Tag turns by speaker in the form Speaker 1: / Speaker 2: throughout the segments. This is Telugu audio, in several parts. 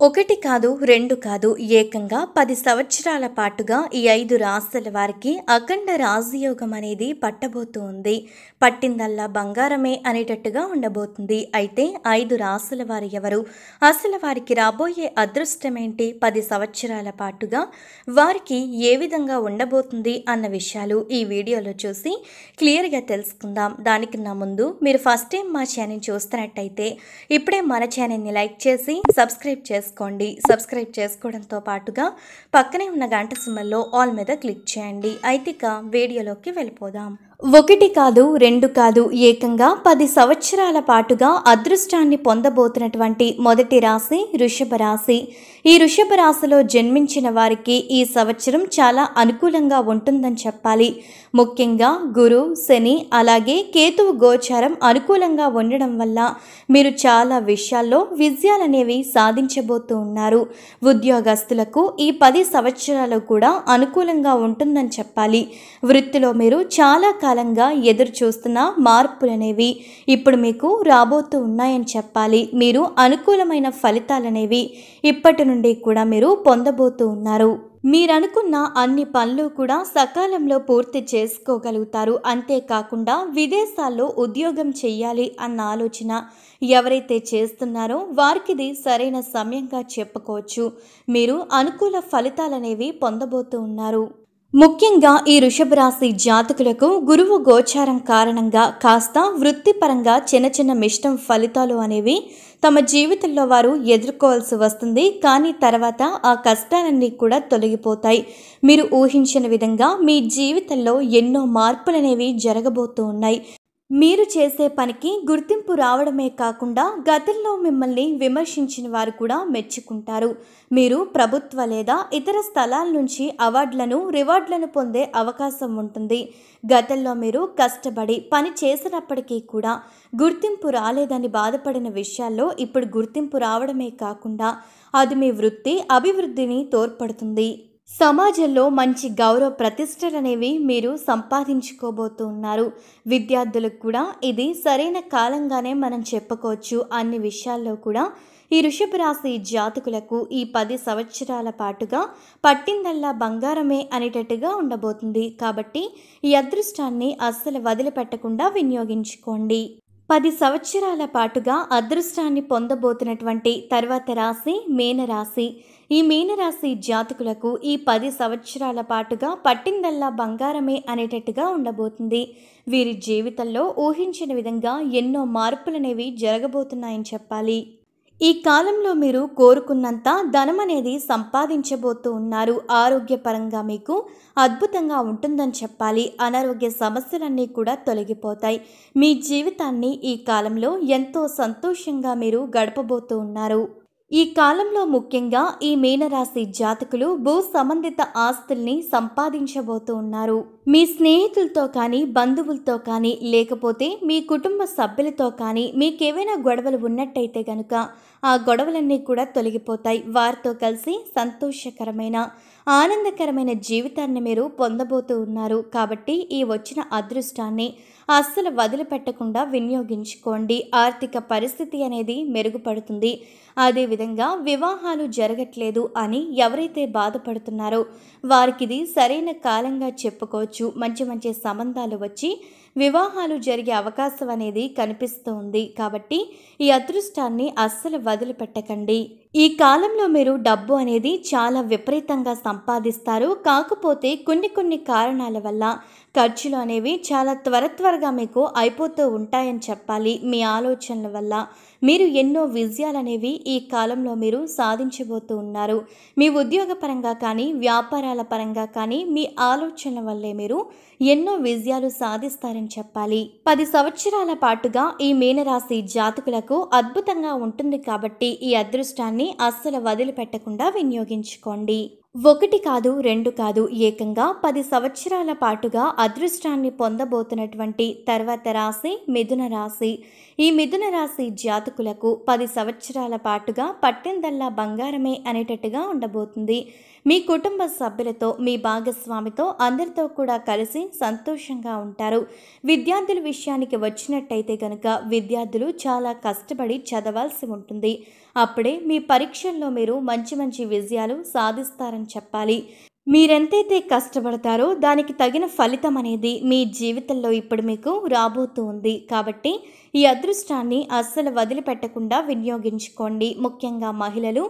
Speaker 1: ఒకటి కాదు రెండు కాదు ఏకంగా పది సంవత్సరాల పాటుగా ఈ ఐదు రాశుల వారికి అఖండ రాజయోగం అనేది పట్టబోతూ ఉంది పట్టిందల్లా బంగారమే అనేటట్టుగా ఉండబోతుంది. అయితే ఐదు రాశుల వారు ఎవరు? అసలు వారికి రాబోయే అదృష్టం ఏంటి పది సంవత్సరాల పాటుగా వారికి ఏ విధంగా ఉండబోతుంది అన్న విషయాలు ఈ వీడియోలో చూసి క్లియర్గా తెలుసుకుందాం. దానికి నా ముందు మీరు ఫస్ట్ టైం మా ఛానల్ చూస్తున్నట్టయితే ఇప్పుడే మన ఛానల్ని లైక్ చేసి సబ్స్క్రైబ్ చేసుకోండి. సబ్స్క్రైబ్ చేసుకోవడంతో పాటుగా పక్కనే ఉన్న గంట సిమ్మల్లో ఆల్ మీద క్లిక్ చేయండి. అయితే ఇక వీడియోలోకి వెళ్ళిపోదాం. ఒకటి కాదు రెండు కాదు ఏకంగా పది సంవత్సరాల పాటుగా అదృష్టాన్ని పొందబోతున్నటువంటి మొదటి రాశి వృషభ రాశి. ఈ వృషభ రాశిలో జన్మించిన వారికి ఈ సంవత్సరం చాలా అనుకూలంగా ఉంటుందని చెప్పాలి. ముఖ్యంగా గురు శని అలాగే కేతువు గోచారం అనుకూలంగా ఉండడం వల్ల మీరు చాలా విషయాల్లో విజయాలనేవి సాధించబోతూ ఉన్నారు. ఉద్యోగస్తులకు ఈ పది సంవత్సరాలు కూడా అనుకూలంగా ఉంటుందని చెప్పాలి. వృత్తిలో మీరు చాలా కాలంగా ఎదురు చూస్తున్న మార్పులనేవి ఇప్పుడు మీకు రాబోతూ ఉన్నాయని చెప్పాలి. మీరు అనుకూలమైన ఫలితాలనేవి ఇప్పటి నుండి కూడా మీరు పొందబోతూ ఉన్నారు. మీరనుకున్న అన్ని పనులు కూడా సకాలంలో పూర్తి చేసుకోగలుగుతారు. అంతేకాకుండా విదేశాల్లో ఉద్యోగం చెయ్యాలి అన్న ఆలోచన ఎవరైతే చేస్తున్నారో వారికిది సరైన సమయంగా చెప్పుకోవచ్చు. మీరు అనుకూల ఫలితాలనేవి పొందబోతూ ఉన్నారు. ముఖ్యంగా ఈ వృషభరాశి జాతకులకు గురువు గోచారం కారణంగా కాస్త వృత్తిపరంగా చిన్న చిన్న మిష్టం ఫలితాలు అనేవి తమ జీవితంలో వారు ఎదుర్కోవాల్సి వస్తుంది. కానీ తర్వాత ఆ కష్టాలన్నీ కూడా తొలగిపోతాయి. మీరు ఊహించిన విధంగా మీ జీవితంలో ఎన్నో మార్పులనేవి జరగబోతూ ఉన్నాయి. మీరు చేసే పనికి గుర్తింపు రావడమే కాకుండా గతంలో మిమ్మల్ని విమర్శించిన వారు కూడా మెచ్చుకుంటారు. మీరు ప్రభుత్వ లేదా ఇతర స్థలాల నుంచి అవార్డులను రివార్డులను పొందే అవకాశం ఉంటుంది. గతంలో మీరు కష్టపడి పని చేసినప్పటికీ కూడా గుర్తింపు రాలేదని బాధపడిన విషయాల్లో ఇప్పుడు గుర్తింపు రావడమే కాకుండా అది మీ వృత్తి అభివృద్ధిని తోడ్పడుతుంది. సమాజంలో మంచి గౌరవ ప్రతిష్టలు అనేవి మీరు సంపాదించుకోబోతూ ఉన్నారు. విద్యార్థులకు కూడా ఇది సరైన కాలంగానే మనం చెప్పుకోవచ్చు. అన్ని విషయాల్లో కూడా ఈ వృషభ రాశి జాతకులకు ఈ పది సంవత్సరాల పాటుగా పట్టిందల్లా బంగారమే అనేటట్టుగా ఉండబోతుంది. కాబట్టి ఈ అదృష్టాన్ని అస్సలు వదిలిపెట్టకుండా వినియోగించుకోండి. పది సంవత్సరాల పాటుగా అదృష్టాన్ని పొందబోతున్నటువంటి తర్వాత రాశి మీనరాశి. ఈ మీనరాశి జాతకులకు ఈ పది సంవత్సరాల పాటుగా పట్టిందల్లా బంగారమే అనేటట్టుగా ఉండబోతుంది. వీరి జీవితంలో ఊహించిన విధంగా ఎన్నో మార్పులనేవి జరగబోతున్నాయని చెప్పాలి. ఈ కాలంలో మీరు కోరుకున్నంత ధనం అనేది సంపాదించబోతూ ఉన్నారు. ఆరోగ్యపరంగా మీకు అద్భుతంగా ఉంటుందని చెప్పాలి. అనారోగ్య సమస్యలన్నీ కూడా తొలగిపోతాయి. మీ జీవితాన్ని ఈ కాలంలో ఎంతో సంతోషంగా మీరు గడపబోతూ ఉన్నారు. ఈ కాలంలో ముఖ్యంగా ఈ మీనరాశి జాతకులు భూ సంబంధిత ఆస్తుల్ని సంపాదించబోతూ ఉన్నారు. మీ స్నేహితులతో కానీ బంధువులతో కానీ లేకపోతే మీ కుటుంబ సభ్యులతో కానీ మీకేవైనా గొడవలు ఉన్నట్టయితే గనుక ఆ గొడవలన్నీ కూడా తొలగిపోతాయి. వారితో కలిసి సంతోషకరమైన ఆనందకరమైన జీవితాన్ని మీరు పొందబోతూ ఉన్నారు. కాబట్టి ఈ వచ్చిన అదృష్టాన్ని అస్సలు వదిలిపెట్టకుండా వినియోగించుకోండి. ఆర్థిక పరిస్థితి అనేది మెరుగుపడుతుంది. అదేవిధంగా వివాహాలు జరగట్లేదు అని ఎవరైతే బాధపడుతున్నారో వారికి ఇది సరైన కాలంగా చెప్పుకోవచ్చు. మంచి మంచి సంబంధాలు వచ్చి వివాహాలు జరిగే అవకాశం అనేది కనిపిస్తూ ఉంది. కాబట్టి ఈ అదృష్టాన్ని అస్సలు వదిలిపెట్టకండి. ఈ కాలంలో మీరు డబ్బు అనేది చాలా విపరీతంగా సంపాదిస్తారు. కాకపోతే కొన్ని కొన్ని కారణాల వల్ల ఖర్చులు అనేవి చాలా త్వర త్వరగా మీకు అయిపోతూ ఉంటాయని చెప్పాలి. మీ ఆలోచనల వల్ల మీరు ఎన్నో విజయాలు అనేవి ఈ కాలంలో మీరు సాధించబోతూ ఉన్నారు. మీ ఉద్యోగపరంగా కానీ వ్యాపారాల పరంగా కానీ మీ ఆలోచనల వల్లే మీరు ఎన్నో విజయాలు సాధిస్తారని చెప్పాలి. పది సంవత్సరాల పాటుగా ఈ మీనరాశి జాతకులకు అద్భుతంగా ఉంటుంది కాబట్టి ఈ అదృష్టాన్ని అస్సలు వదిలిపెట్టకుండా వినియోగించుకోండి. ఒకటి కాదు రెండు కాదు ఏకంగా పది సంవత్సరాల పాటుగా అదృష్టాన్ని పొందబోతున్నటువంటి తర్వాత రాశి మిథున రాశి. ఈ మిథున రాశి జాతకులకు పది సంవత్సరాల పాటుగా పట్టిందల్లా బంగారమే అనేటట్టుగా ఉండబోతుంది. మీ కుటుంబ సభ్యులతో మీ భాగస్వామితో అందరితో కూడా కలిసి సంతోషంగా ఉంటారు. విద్యార్థుల విషయానికి వచ్చినట్టయితే కనుక విద్యార్థులు చాలా కష్టపడి చదవాల్సి ఉంటుంది. అప్పుడే మీ పరీక్షల్లో మీరు మంచి మంచి విజయాలు సాధిస్తారని చెప్పాలి. మీరెంతైతే కష్టపడతారో దానికి తగిన ఫలితం అనేది మీ జీవితంలో ఇప్పుడు మీకు రాబోతూ ఉంది. కాబట్టి ఈ అదృష్టాన్ని అస్సలు వదిలిపెట్టకుండా వినియోగించుకోండి. ముఖ్యంగా మహిళలు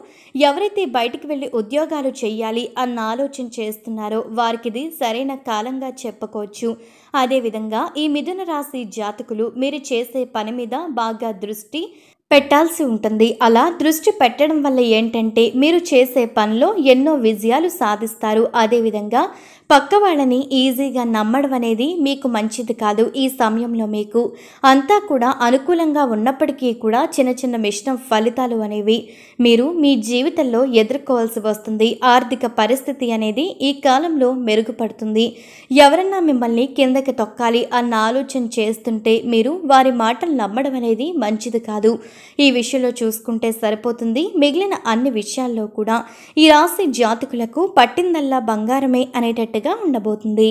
Speaker 1: ఎవరైతే బయటికి వెళ్ళి ఉద్యోగాలు చేయాలి అన్న ఆలోచన చేస్తున్నారో వారికి ఇది సరైన కాలంగా చెప్పుకోవచ్చు. అదేవిధంగా ఈ మిథున రాశి జాతకులు మీరు చేసే పని మీద బాగా దృష్టి పెట్టాల్సి ఉంటుంది. అలా దృష్టి పెట్టడం వల్ల ఏంటంటే మీరు చేసే పనిలో ఎన్నో విజయాలు సాధిస్తారు. అదేవిధంగా పక్క వాళ్ళని ఈజీగా నమ్మడం అనేది మీకు మంచిది కాదు. ఈ సమయంలో మీకు అంతా కూడా అనుకూలంగా ఉన్నప్పటికీ కూడా చిన్న చిన్న మిశ్రమ ఫలితాలు అనేవి మీరు మీ జీవితంలో ఎదుర్కోవాల్సి వస్తుంది. ఆర్థిక పరిస్థితి అనేది ఈ కాలంలో మెరుగుపడుతుంది. ఎవరన్నా మిమ్మల్ని కిందకి తొక్కాలి అన్న ఆలోచన చేస్తుంటే మీరు వారి మాటలు నమ్మడం అనేది మంచిది కాదు. ఈ విషయంలో చూసుకుంటే సరిపోతుంది. మిగిలిన అన్ని విషయాల్లో కూడా ఈ రాశి జాతకులకు పట్టిందల్లా బంగారమే అనేటట్టు ఉన్నట్టుగా ఉండబోతుంది.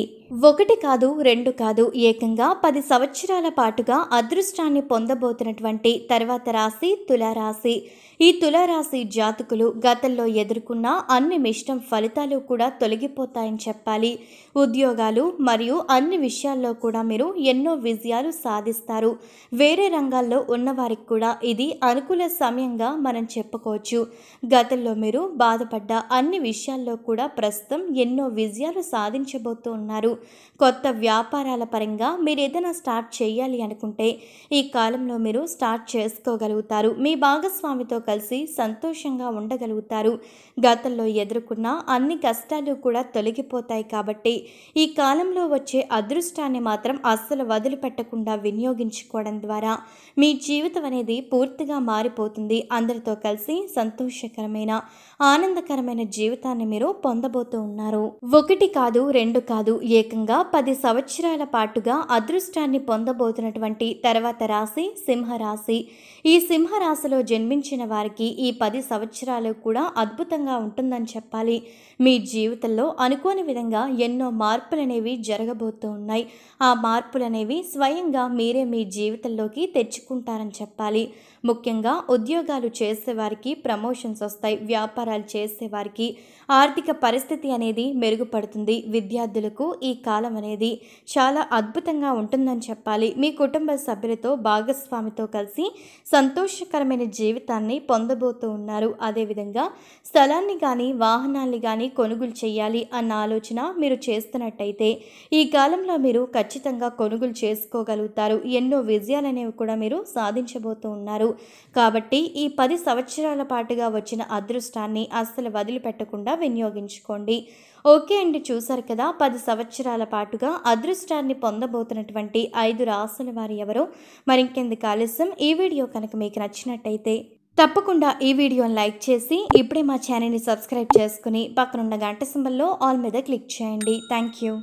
Speaker 1: ఒకటి కాదు రెండు కాదు ఏకంగా పది సంవత్సరాల పాటుగా అదృష్టాన్ని పొందబోతున్నటువంటి తర్వాత రాశి తులారాశి. ఈ తులారాశి జాతకులు గతంలో ఎదుర్కొన్న అన్ని మిష్టం ఫలితాలు కూడా తొలగిపోతాయని చెప్పాలి. ఉద్యోగాలు మరియు అన్ని విషయాల్లో కూడా మీరు ఎన్నో విజయాలు సాధిస్తారు. వేరే రంగాల్లో ఉన్నవారికి కూడా ఇది అనుకూల సమయంగా మనం చెప్పుకోవచ్చు. గతంలో మీరు బాధపడ్డ అన్ని విషయాల్లో కూడా ప్రస్తుతం ఎన్నో విజయాలు సాధించబోతూ ఉన్నారు. కొత్త వ్యాపారాల పరంగా మీరు ఏదైనా స్టార్ట్ చేయాలి అనుకుంటే ఈ కాలంలో మీరు స్టార్ట్ చేసుకోగలుగుతారు. మీ భాగస్వామితో కలిసి సంతోషంగా ఉండగలుగుతారు. గతంలో ఎదుర్కొన్న అన్ని కష్టాలు కూడా తొలగిపోతాయి కాబట్టి ఈ కాలంలో వచ్చే అదృష్టాన్ని మాత్రం అస్సలు వదిలిపెట్టకుండా వినియోగించుకోవడం ద్వారా మీ జీవితం అనేది పూర్తిగా మారిపోతుంది. అందరితో కలిసి సంతోషకరమైన ఆనందకరమైన జీవితాన్ని మీరు పొందబోతూ ఉన్నారు. ఒకటి కాదు రెండు కాదు ఏకంగా పది సంవత్సరాల పాటుగా అదృష్టాన్ని పొందబోతున్నటువంటి తర్వాత రాశి సింహరాశి. ఈ సింహరాశిలో జన్మించిన వారికి ఈ పది సంవత్సరాలు కూడా అద్భుతంగా ఉంటుందని చెప్పాలి. మీ జీవితంలో అనుకోని విధంగా ఎన్నో మార్పులు అనేవి జరగబోతూ ఉన్నాయి. ఆ మార్పులు అనేవి స్వయంగా మీరే మీ జీవితంలోకి తెచ్చుకుంటారని చెప్పాలి. ముఖ్యంగా ఉద్యోగాలు చేసేవారికి ప్రమోషన్స్ వస్తాయి. వ్యాపారాలు చేసేవారికి ఆర్థిక పరిస్థితి అనేది మెరుగుపడుతుంది. విద్యార్థులకు ఈ కాలం అనేది చాలా అద్భుతంగా ఉంటుందని చెప్పాలి. మీ కుటుంబ సభ్యులతో భాగస్వామితో కలిసి సంతోషకరమైన జీవితాన్ని పొందబోతూ ఉన్నారు. అదేవిధంగా స్థలాన్ని కానీ వాహనాన్ని కానీ కొనుగోలు చేయాలి అన్న ఆలోచన మీరు చేస్తున్నట్టయితే ఈ కాలంలో మీరు ఖచ్చితంగా కొనుగోలు చేసుకోగలుగుతారు. ఎన్నో విజయాలు అనేవి కూడా మీరు సాధించబోతూ ఉన్నారు. కాబట్టి ఈ పది సంవత్సరాల పాటుగా వచ్చిన అదృష్టాన్ని అస్సలు వదిలిపెట్టకుండా వినియోగించుకోండి. ఓకే అండి చూశారు కదా? పది సంవత్సరాల పాటుగా అదృష్టాన్ని పొందబోతున్నటువంటి ఐదు రాసుల వారు ఎవరో? మరింకెందుకు ఆలస్యం? ఈ వీడియో కనుక మీకు నచ్చినట్టయితే తప్పకుండా ఈ వీడియోని లైక్ చేసి ఇప్పుడే మా ఛానల్ని సబ్స్క్రైబ్ చేసుకుని పక్కనున్న గంట సింబల్లో ఆల్ మీద క్లిక్ చేయండి. Thank you.